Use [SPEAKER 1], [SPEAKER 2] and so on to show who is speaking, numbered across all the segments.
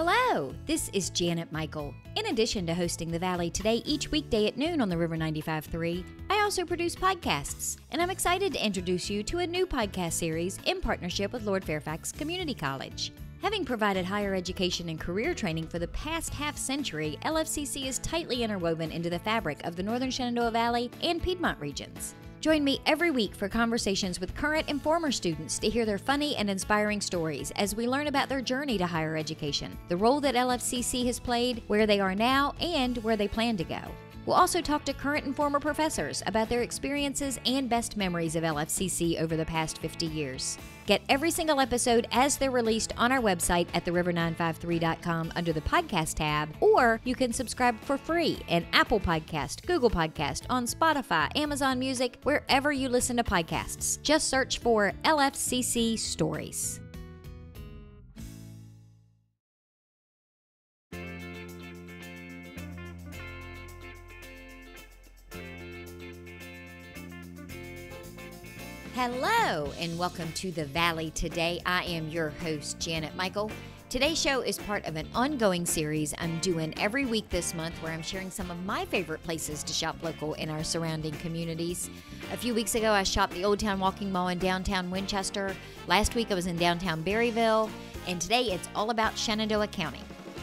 [SPEAKER 1] Hello, this is Janet Michael. In addition to hosting the Valley Today each weekday at noon on the River 95.3, I also produce podcasts, and I'm excited to introduce you to a new podcast series in partnership with Lord Fairfax Community College. Having provided higher education and career training for the past half century, LFCC is tightly interwoven into the fabric of the Northern Shenandoah Valley and Piedmont regions. Join me every week for conversations with current and former students to hear their funny and inspiring stories as we learn about their journey to higher education, the role that LFCC has played, where they are now, and where they plan to go. We'll also talk to current and former professors about their experiences and best memories of LFCC over the past 50 years. Get every single episode as they're released on our website at theriver953.com under the podcast tab, or you can subscribe for free in Apple Podcast, Google Podcast, on Spotify, Amazon Music, wherever you listen to podcasts. Just search for LFCC Stories. Hello, and welcome to the Valley today. I am your host, Janet Michael. Today's show is part of an ongoing series I'm doing every week this month where I'm sharing some of my favorite places to shop local in our surrounding communities. A few weeks ago, I shopped the Old Town Walking Mall in downtown Winchester. Last week, I was in downtown Berryville. And today, it's all about Shenandoah County.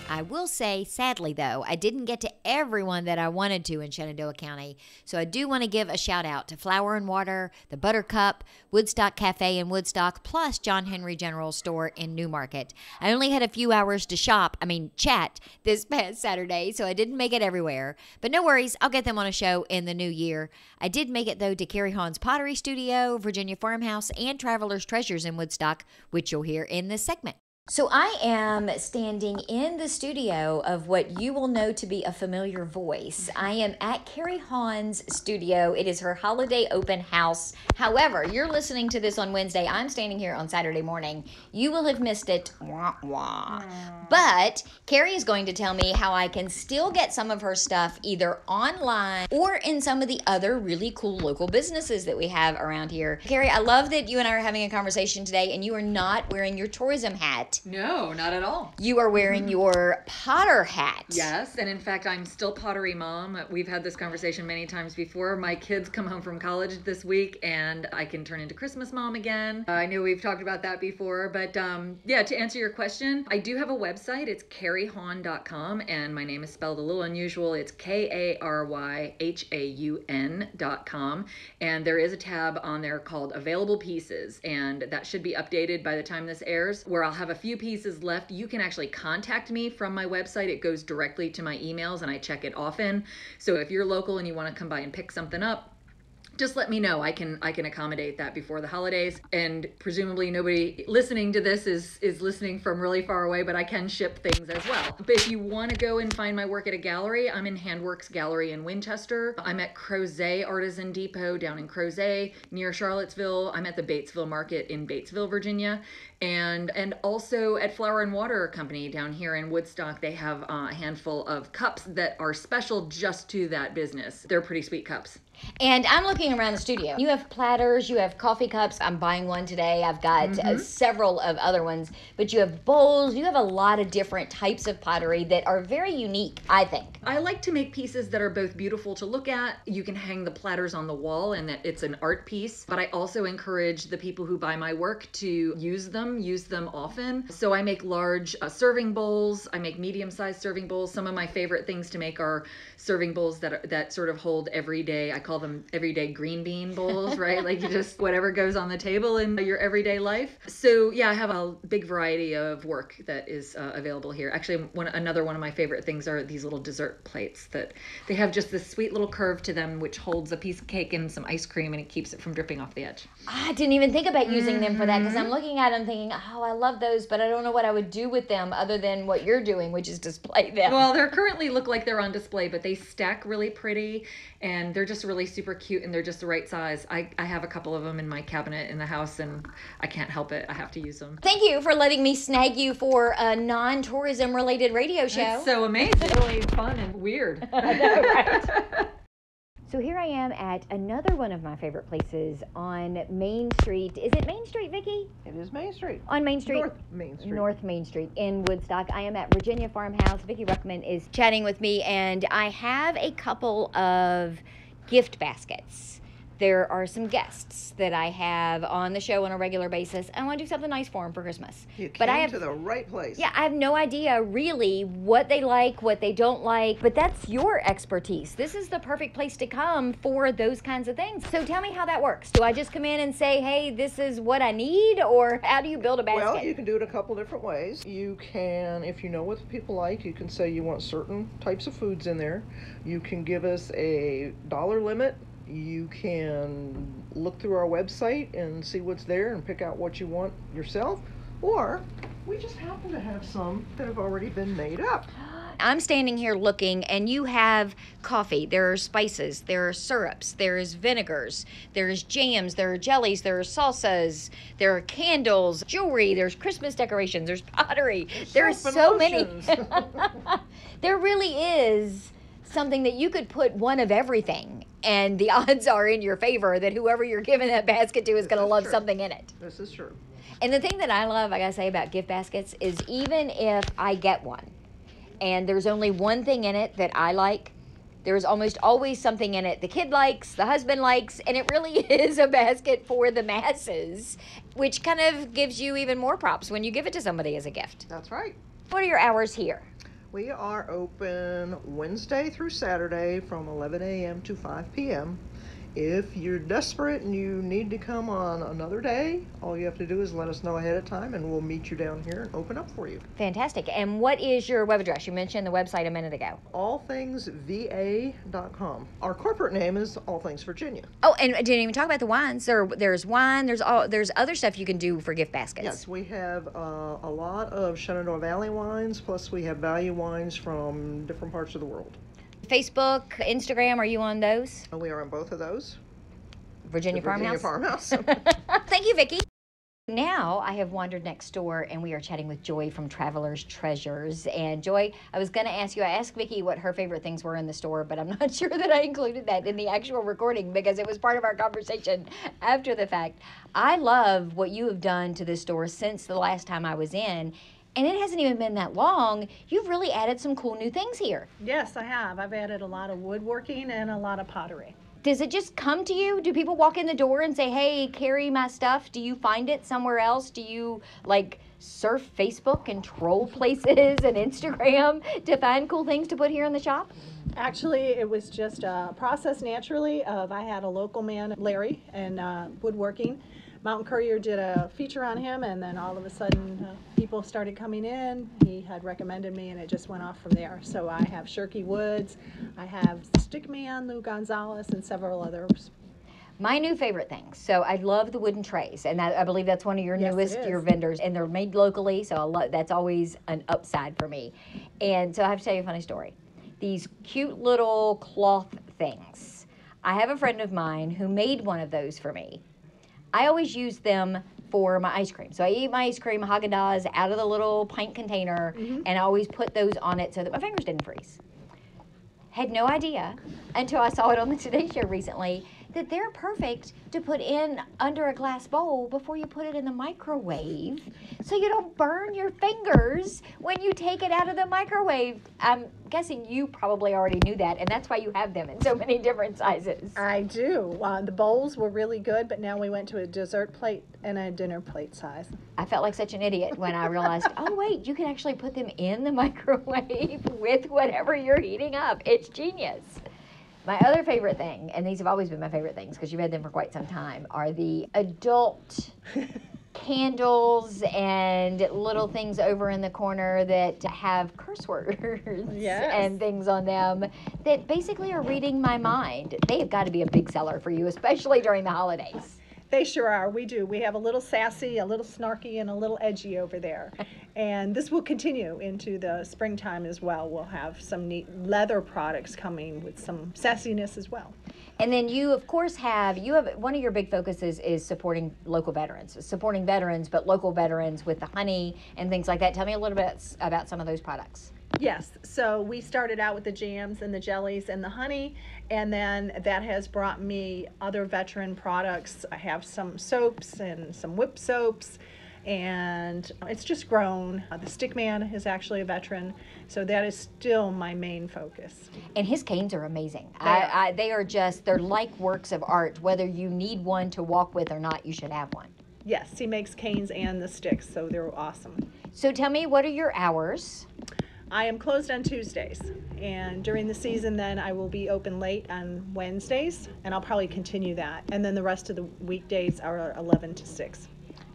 [SPEAKER 1] I will say, sadly though, I didn't get to everyone that I wanted to in Shenandoah County. So I do want to give a shout out to Flower and Water, the Buttercup, Woodstock Cafe in Woodstock, plus John Henry General Store in New Market. I only had a few hours to shop, I mean, chat this past Saturday, so I didn't make it everywhere. But no worries, I'll get them on a show in the new year. I did make it though to Kary Haun's Pottery Studio, Virginia Farmhouse, and Traveler's Treasures in Woodstock, which you'll hear in this segment. So I am standing in the studio of what you will know to be a familiar voice. I am at Kary Haun's studio. It is her holiday open house. However, you're listening to this on Wednesday. I'm standing here on Saturday morning. You will have missed it. Wah, wah. But Kary is going to tell me how I can still get some of her stuff either online or in some of the other really cool local businesses that we have around here. Kary, I love that you and I are having a conversation today and you are not wearing your tourism hat.
[SPEAKER 2] No, not at all.
[SPEAKER 1] You are wearing your Potter hat.
[SPEAKER 2] Yes, and in fact, I'm still pottery mom. We've had this conversation many times before. My kids come home from college this week, and I can turn into Christmas mom again. I know we've talked about that before, but um, yeah, to answer your question, I do have a website. It's karyhaun.com, and my name is spelled a little unusual. It's K A R Y H A U N.com, and there is a tab on there called Available Pieces, and that should be updated by the time this airs, where I'll have a few pieces left. You can actually contact me from my website. It goes directly to my emails, and I check it often. So if you're local and you want to come by and pick something up, just let me know. I can i can accommodate that before the holidays. And presumably nobody listening to this is is listening from really far away but i can ship things as well. But if you want to go and find my work at a gallery i'm in handworks gallery in winchester. I'm at crozet artisan depot down in crozet near charlottesville. I'm at the batesville market in batesville virginia. And and also at flower and water company down here in woodstock. They have a handful of cups that are special just to that business. They're pretty sweet cups
[SPEAKER 1] And I'm looking around the studio. You have platters, you have coffee cups. I'm buying one today. I've got uh, several of other ones, but you have bowls. You have a lot of different types of pottery that are very unique, I think.
[SPEAKER 2] I like to make pieces that are both beautiful to look at. You can hang the platters on the wall and that it's an art piece, but I also encourage the people who buy my work to use them, use them often. So I make large uh, serving bowls, I make medium-sized serving bowls. Some of my favorite things to make are serving bowls that are, that sort of hold everyday. I call them everyday green bean bowls, right? like you just whatever goes on the table in your everyday life. So yeah, I have a big variety of work that is uh, available here. Actually, one another one of my favorite things are these little dessert plates that they have just this sweet little curve to them, which holds a piece of cake and some ice cream, and it keeps it from dripping off the edge.
[SPEAKER 1] I didn't even think about using them for that because I'm looking at them thinking, oh, I love those, but I don't know what I would do with them other than what you're doing, which is display them.
[SPEAKER 2] Well, they're currently look like they're on display, but they stack really pretty and they're just really super cute and they're just the right size. I, I have a couple of them in my cabinet in the house and I can't help it. I have to use them.
[SPEAKER 1] Thank you for letting me snag you for a non tourism related radio show.
[SPEAKER 2] It's so amazing. really fun and weird.
[SPEAKER 1] So here I am at another one of my favorite places on Main Street. Is it Main Street, Vicki?
[SPEAKER 3] It is Main Street.
[SPEAKER 1] On Main Street?
[SPEAKER 3] North Main Street.
[SPEAKER 1] North Main Street in Woodstock. I am at Virginia Farmhouse. Vicki Ruckman is chatting with me, and I have a couple of gift baskets there are some guests that I have on the show on a regular basis. I want to do something nice for them for Christmas.
[SPEAKER 3] You came
[SPEAKER 1] but I have
[SPEAKER 3] to the right place.
[SPEAKER 1] Yeah, I have no idea really what they like, what they don't like, but that's your expertise. This is the perfect place to come for those kinds of things. So tell me how that works. Do I just come in and say, "Hey, this is what I need," or how do you build a basket?
[SPEAKER 3] Well, you can do it a couple different ways. You can, if you know what people like, you can say you want certain types of foods in there. You can give us a dollar limit you can look through our website and see what's there and pick out what you want yourself, or we just happen to have some that have already been made up.
[SPEAKER 1] I'm standing here looking, and you have coffee. There are spices. There are syrups. There's vinegars. There's jams. There are jellies. There are salsas. There are candles, jewelry. There's Christmas decorations. There's pottery. There's so many. there really is something that you could put one of everything and the odds are in your favor that whoever you're giving that basket to is going to love
[SPEAKER 3] true.
[SPEAKER 1] something in it.
[SPEAKER 3] This is true.
[SPEAKER 1] And the thing that I love, I gotta say about gift baskets is even if I get one and there's only one thing in it that I like, there's almost always something in it the kid likes, the husband likes, and it really is a basket for the masses, which kind of gives you even more props when you give it to somebody as a gift.
[SPEAKER 3] That's right.
[SPEAKER 1] What are your hours here?
[SPEAKER 3] We are open Wednesday through Saturday from 11 a.m. to 5 p.m. If you're desperate and you need to come on another day, all you have to do is let us know ahead of time and we'll meet you down here and open up for you.
[SPEAKER 1] Fantastic. And what is your web address? You mentioned the website a minute ago.
[SPEAKER 3] Allthingsva.com. Our corporate name is All Things Virginia.
[SPEAKER 1] Oh, and I didn't even talk about the wines. There, there's wine. There's all. There's other stuff you can do for gift baskets.
[SPEAKER 3] Yes, we have uh, a lot of Shenandoah Valley wines, plus we have value wines from different parts of the world.
[SPEAKER 1] Facebook, Instagram, are you on those?
[SPEAKER 3] We are on both of those.
[SPEAKER 1] Virginia,
[SPEAKER 3] Virginia
[SPEAKER 1] Farmhouse.
[SPEAKER 3] Farmhouse.
[SPEAKER 1] Thank you, Vicki. Now I have wandered next door and we are chatting with Joy from Traveler's Treasures. And Joy, I was going to ask you, I asked Vicki what her favorite things were in the store, but I'm not sure that I included that in the actual recording because it was part of our conversation after the fact. I love what you have done to this store since the last time I was in and it hasn't even been that long. You've really added some cool new things here.
[SPEAKER 4] Yes, I have. I've added a lot of woodworking and a lot of pottery.
[SPEAKER 1] Does it just come to you? Do people walk in the door and say, "Hey, carry my stuff"? Do you find it somewhere else? Do you like surf Facebook and troll places and Instagram to find cool things to put here in the shop?
[SPEAKER 4] Actually, it was just a process naturally of I had a local man, Larry, and uh, woodworking Mountain Courier did a feature on him, and then all of a sudden, uh, people started coming in. He had recommended me, and it just went off from there. So I have Shirky Woods, I have Stickman, Lou Gonzalez, and several others.
[SPEAKER 1] My new favorite things. So I love the wooden trays, and that, I believe that's one of your
[SPEAKER 4] Yes,
[SPEAKER 1] newest your vendors, and they're made locally. So I that's always an upside for me. And so I have to tell you a funny story. These cute little cloth things. I have a friend of mine who made one of those for me. I always use them for my ice cream. So I eat my ice cream Haagen Dazs out of the little pint container, mm-hmm. and I always put those on it so that my fingers didn't freeze. Had no idea until I saw it on the Today Show recently that they're perfect to put in under a glass bowl before you put it in the microwave so you don't burn your fingers when you take it out of the microwave. I'm guessing you probably already knew that, and that's why you have them in so many different sizes.
[SPEAKER 4] I do. Uh, the bowls were really good, but now we went to a dessert plate and a dinner plate size.
[SPEAKER 1] I felt like such an idiot when I realized, oh, wait, you can actually put them in the microwave with whatever you're heating up. It's genius. My other favorite thing, and these have always been my favorite things because you've had them for quite some time, are the adult candles and little things over in the corner that have curse words
[SPEAKER 4] Yes.
[SPEAKER 1] and things on them that basically are reading my mind. They have got to be a big seller for you, especially during the holidays.
[SPEAKER 4] They sure are. We do. We have a little sassy, a little snarky, and a little edgy over there. And this will continue into the springtime as well. We'll have some neat leather products coming with some sassiness as well.
[SPEAKER 1] And then you, of course, have you have one of your big focuses is supporting local veterans, supporting veterans, but local veterans with the honey and things like that. Tell me a little bit about some of those products.
[SPEAKER 4] Yes. So we started out with the jams and the jellies and the honey, and then that has brought me other veteran products. I have some soaps and some whip soaps, and it's just grown. Uh, the Stickman is actually a veteran, so that is still my main focus.
[SPEAKER 1] And his canes are amazing.
[SPEAKER 4] They
[SPEAKER 1] I. I, they are just, they're like works of art. Whether you need one to walk with or not, you should have one.
[SPEAKER 4] Yes, he makes canes and the sticks, so they're awesome.
[SPEAKER 1] So tell me, what are your hours?
[SPEAKER 4] I am closed on Tuesdays, and during the season, then I will be open late on Wednesdays, and I'll probably continue that. And then the rest of the weekdays are 11 to 6.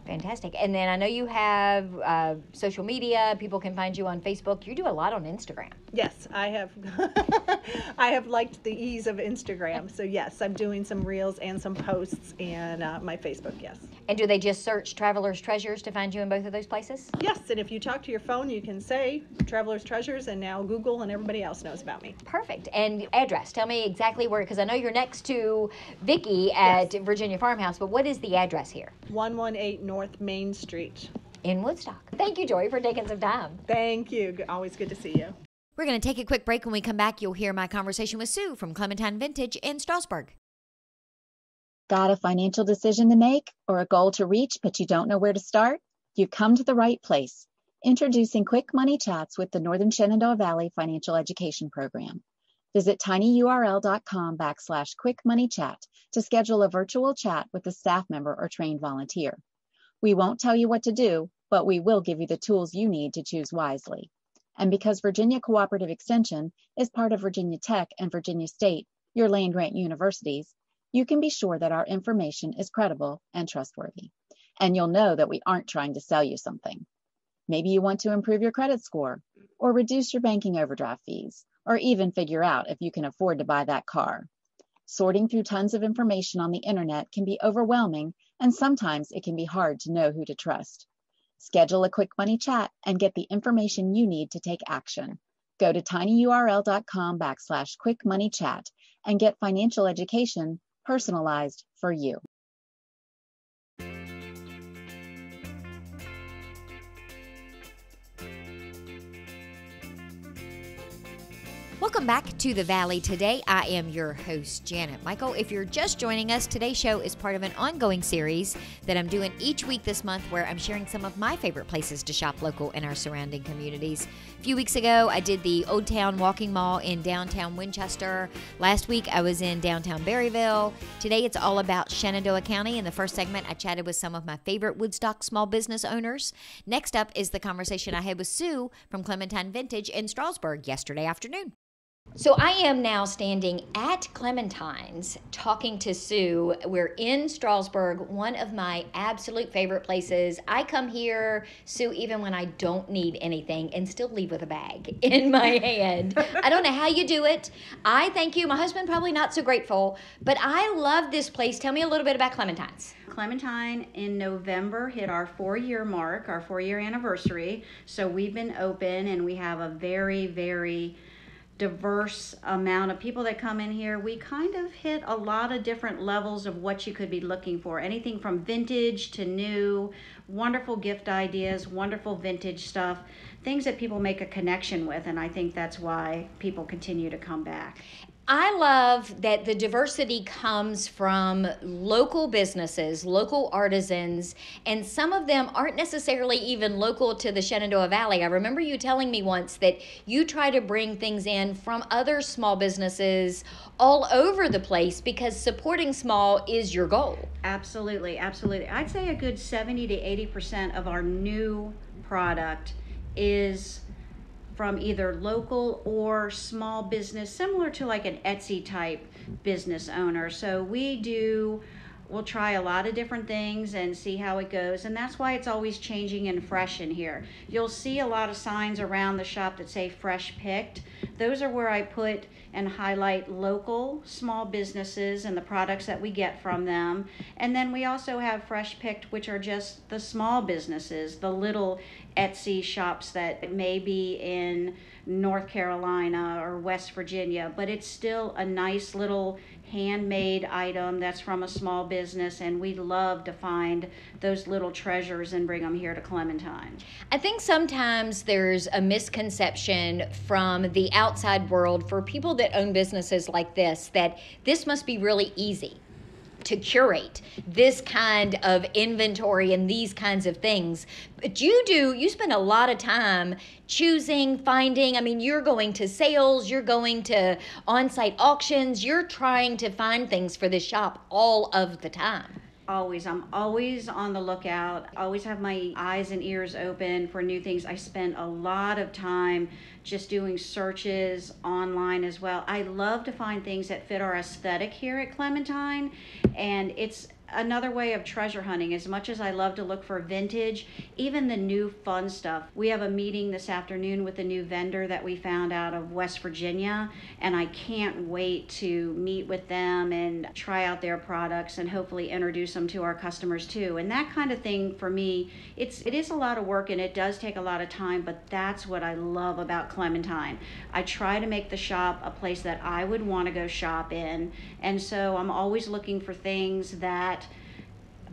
[SPEAKER 1] Fantastic. And then I know you have uh, social media. People can find you on Facebook. You do a lot on Instagram.
[SPEAKER 4] Yes, I have. I have liked the ease of Instagram, so yes, I'm doing some reels and some posts and uh, my Facebook. Yes,
[SPEAKER 1] And do they just search Traveler's Treasures to find you in both of those places?
[SPEAKER 4] yes, and if you talk to your phone, you can say "Traveler's Treasures," and now Google and everybody else knows about me.
[SPEAKER 1] Perfect. And address. Tell me exactly where, because I know you're next to Vicki at Virginia Farmhouse, but what is the address here
[SPEAKER 4] 118 North Main Street.
[SPEAKER 1] in Woodstock? Thank you, Joy, for taking some time.
[SPEAKER 4] Thank you. Always good to see you.
[SPEAKER 1] We're going to take a quick break. When we come back, you'll hear my conversation with Sue from Clementine Vintage in Strasburg.
[SPEAKER 5] Got a financial decision to make or a goal to reach, but you don't know where to start? You've come to the right place. Introducing Quick Money Chats with the Northern Shenandoah Valley Financial Education Program. Visit tinyurl.com backslash quick money chat to schedule a virtual chat with a staff member or trained volunteer. We won't tell you what to do, but we will give you the tools you need to choose wisely. And because Virginia Cooperative Extension is part of Virginia Tech and Virginia State, your land grant universities, you can be sure that our information is credible and trustworthy. And you'll know that we aren't trying to sell you something. Maybe you want to improve your credit score, or reduce your banking overdraft fees, or even figure out if you can afford to buy that car. Sorting through tons of information on the internet can be overwhelming, and sometimes it can be hard to know who to trust. Schedule a quick money chat and get the information you need to take action. Go to tinyurl.com backslash quick money chat and get financial education personalized for you.
[SPEAKER 1] Welcome back to the Valley today. I am your host, Janet Michael. If you're just joining us, today's show is part of an ongoing series that I'm doing each week this month where I'm sharing some of my favorite places to shop local in our surrounding communities. A few weeks ago, I did the Old Town Walking Mall in downtown Winchester. Last week, I was in downtown Berryville. Today, it's all about Shenandoah County. In the first segment, I chatted with some of my favorite Woodstock small business owners. Next up is the conversation I had with Sue from Clementine Vintage in Strasburg yesterday afternoon. So I am now standing at Clementine's talking to Sue. We're in Strasburg, one of my absolute favorite places. I come here, Sue, even when I don't need anything and still leave with a bag in my hand. I don't know how you do it. I thank you. My husband probably not so grateful, but I love this place. Tell me a little bit about Clementine's.
[SPEAKER 6] Clementine in November hit our four year mark, our four year anniversary. So we've been open and we have a very, very diverse amount of people that come in here. We kind of hit a lot of different levels of what you could be looking for anything from vintage to new, wonderful gift ideas, wonderful vintage stuff, things that people make a connection with. And I think that's why people continue to come back.
[SPEAKER 1] I love that the diversity comes from local businesses, local artisans, and some of them aren't necessarily even local to the Shenandoah Valley. I remember you telling me once that you try to bring things in from other small businesses all over the place because supporting small is your goal.
[SPEAKER 6] Absolutely, absolutely. I'd say a good 70 to 80% of our new product is from either local or small business, similar to like an Etsy type business owner. So we do, we'll try a lot of different things and see how it goes. And that's why it's always changing and fresh in here. You'll see a lot of signs around the shop that say fresh picked. Those are where I put and highlight local small businesses and the products that we get from them. And then we also have Fresh Picked, which are just the small businesses, the little Etsy shops that may be in North Carolina or West Virginia, but it's still a nice little handmade item that's from a small business, and we love to find those little treasures and bring them here to Clementine.
[SPEAKER 1] I think sometimes there's a misconception from the outside world for people that own businesses like this that this must be really easy to curate this kind of inventory and these kinds of things. But you do, you spend a lot of time choosing, finding. I mean, you're going to sales, you're going to on site auctions, you're trying to find things for this shop all of the time
[SPEAKER 6] always i'm always on the lookout always have my eyes and ears open for new things i spend a lot of time just doing searches online as well. I love to find things that fit our aesthetic here at clementine and it's another way of treasure hunting. As much as I love to look for vintage, even the new fun stuff. We have a meeting this afternoon with a new vendor that we found out of West Virginia, and I can't wait to meet with them and try out their products and hopefully introduce them to our customers too. And that kind of thing for me, it's it is a lot of work and it does take a lot of time, but that's what I love about Clementine. I try to make the shop a place that I would want to go shop in, and so I'm always looking for things that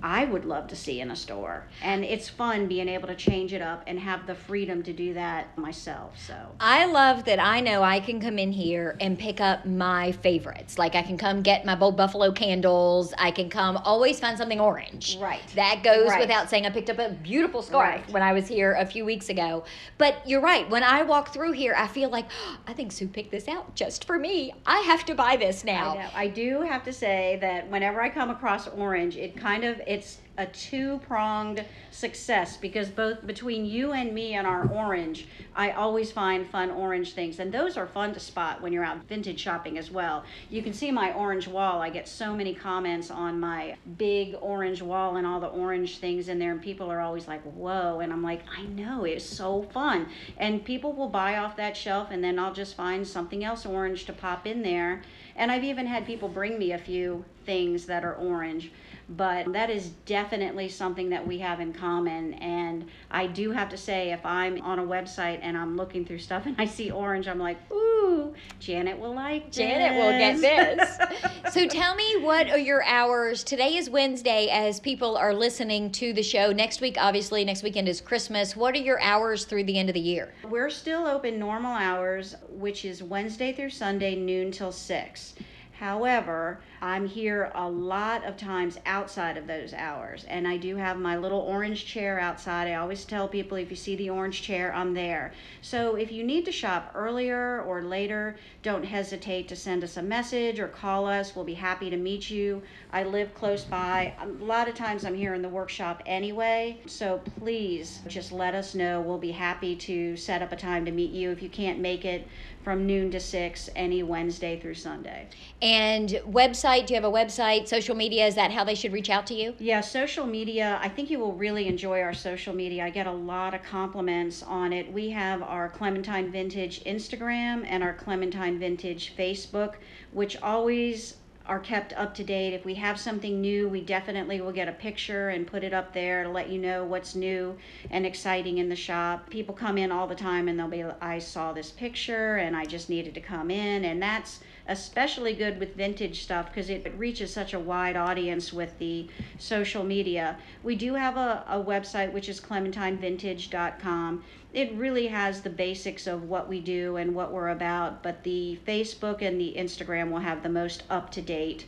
[SPEAKER 6] I would love to see in a store. And it's fun being able to change it up and have the freedom to do that myself. So
[SPEAKER 1] I love that I know I can come in here and pick up my favorites. Like I can come get my bold buffalo candles. I can come always find something orange.
[SPEAKER 6] Right.
[SPEAKER 1] That goes
[SPEAKER 6] Right.
[SPEAKER 1] without saying. I picked up a beautiful scarf
[SPEAKER 6] Right.
[SPEAKER 1] when I was here a few weeks ago. But you're right. When I walk through here, I feel like I think Sue picked this out just for me. I have to buy this now.
[SPEAKER 6] I. I do have to say that whenever I come across orange, it kind of it's a two-pronged success because both between you and me and our orange, I always find fun orange things and those are fun to spot when you're out vintage shopping as well. You can see my orange wall. I get so many comments on my big orange wall and all the orange things in there and people are always like, "Whoa." And I'm like, "I know, it's so fun." And people will buy off that shelf and then I'll just find something else orange to pop in there. And I've even had people bring me a few things that are orange but that is definitely something that we have in common and i do have to say if i'm on a website and i'm looking through stuff and i see orange i'm like ooh janet will like this.
[SPEAKER 1] Janet will get this. so tell me what are your hours? Today is Wednesday as people are listening to the show. Next week, obviously, next weekend is Christmas. What are your hours through the end of the year?
[SPEAKER 6] We're still open normal hours, which is Wednesday through Sunday, noon till 6. However, I'm here a lot of times outside of those hours, and I do have my little orange chair outside. I always tell people if you see the orange chair, I'm there. So if you need to shop earlier or later, don't hesitate to send us a message or call us. We'll be happy to meet you. I live close by. A lot of times I'm here in the workshop anyway, so please just let us know. We'll be happy to set up a time to meet you if you can't make it from noon to 6 any Wednesday through Sunday.
[SPEAKER 1] And website, do you have a website? Social media, is that how they should reach out to you?
[SPEAKER 6] Yeah, social media, I think you will really enjoy our social media. I get a lot of compliments on it. We have our Clementine Vintage Instagram and our Clementine Vintage Facebook, which always are kept up to date. If we have something new, we definitely will get a picture and put it up there to let you know what's new and exciting in the shop. People come in all the time and they'll be, I saw this picture and I just needed to come in. And that's especially good with vintage stuff because it reaches such a wide audience with the social media. We do have a, a website which is clementinevintage.com. It really has the basics of what we do and what we're about, but the Facebook and the Instagram will have the most up to date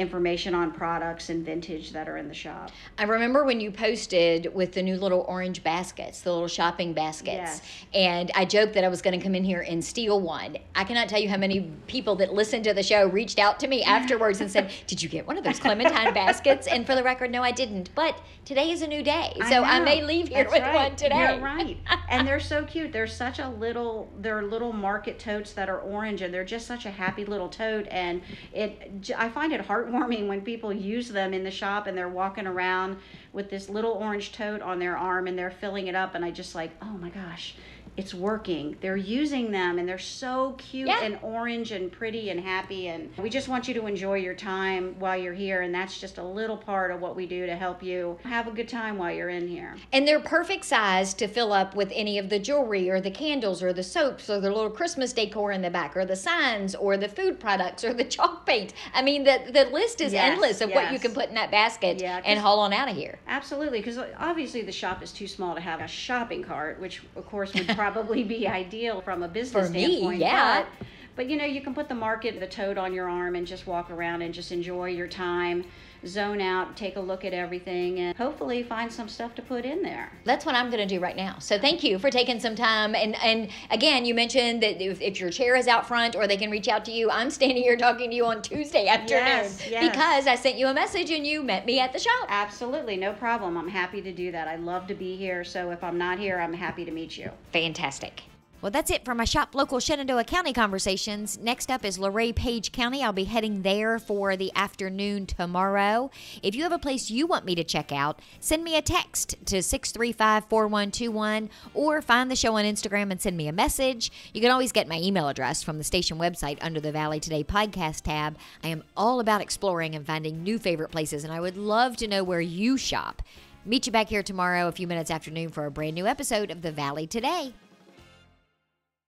[SPEAKER 6] information on products and vintage that are in the shop.
[SPEAKER 1] I remember when you posted with the new little orange baskets, the little shopping baskets.
[SPEAKER 6] Yes.
[SPEAKER 1] And I joked that I was going to come in here and steal one. I cannot tell you how many people that listened to the show reached out to me afterwards and said, Did you get one of those Clementine baskets? And for the record, no, I didn't. But today is a new day. So I,
[SPEAKER 6] know.
[SPEAKER 1] may leave here
[SPEAKER 6] That's
[SPEAKER 1] with
[SPEAKER 6] right.
[SPEAKER 1] one today.
[SPEAKER 6] You're right. and they're so cute. They're such a little they're little market totes that are orange and they're just such a happy little tote and it I find it heartwarming when people use them in the shop and they're walking around with this little orange tote on their arm and they're filling it up and I just like, oh my gosh, it's working. They're using them and they're so cute
[SPEAKER 1] Yeah.
[SPEAKER 6] and orange and pretty and happy and we just want you to enjoy your time while you're here and that's just a little part of what we do to help you have a good time while you're in here.
[SPEAKER 1] And they're perfect size to fill up with any of the jewelry or the candles or the soaps or the little Christmas decor in the back or the signs or the food products or the chalk paint. I mean, the, the list is
[SPEAKER 6] Yes,
[SPEAKER 1] endless of what you can put in that basket
[SPEAKER 6] Yeah,
[SPEAKER 1] and haul on out of here.
[SPEAKER 6] Absolutely, because obviously the shop is too small to have a shopping cart, which of course would probably be ideal from a business
[SPEAKER 1] For me,
[SPEAKER 6] standpoint.
[SPEAKER 1] yeah.
[SPEAKER 6] But, but you know, you can put the market, the tote on your arm and just walk around and just enjoy your time, zone out, take a look at everything, and hopefully find some stuff to put in there.
[SPEAKER 1] That's what I'm going to do right now. So thank you for taking some time. And and again, you mentioned that if, if your chair is out front or they can reach out to you, I'm standing here talking to you on Tuesday afternoon
[SPEAKER 6] Yes, yes.
[SPEAKER 1] because I sent you a message and you met me at the shop.
[SPEAKER 6] Absolutely, no problem. I'm happy to do that. I love to be here, so if I'm not here, I'm happy to meet you.
[SPEAKER 1] Fantastic. Well, that's it for my Shop Local Shenandoah County conversations. Next up is Luray Page County. I'll be heading there for the afternoon tomorrow. If you have a place you want me to check out, send me a text to 635 4121 or find the show on Instagram and send me a message. You can always get my email address from the station website under the Valley Today podcast tab. I am all about exploring and finding new favorite places, and I would love to know where you shop. Meet you back here tomorrow, a few minutes after noon, for a brand new episode of the Valley Today.